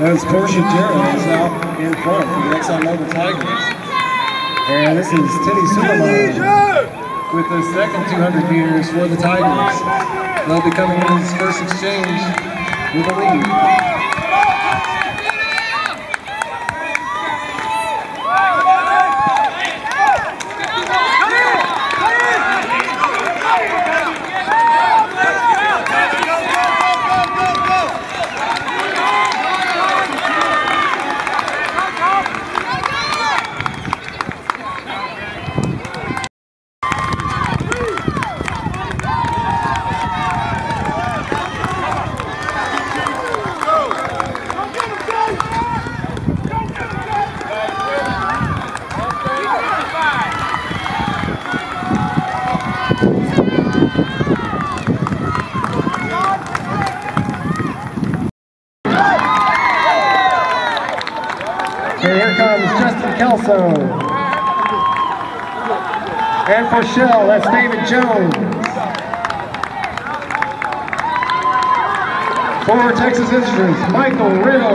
As Portia Jarrett is out in front for the ExxonMobil Tigers. And this is Teddy Suleiman with the second 200 meters for the Tigers. They'll be coming in his first exchange with a lead. And here comes Justin Kelso. And for Shell, that's David Jones. For Texas Instruments, Michael Reynolds.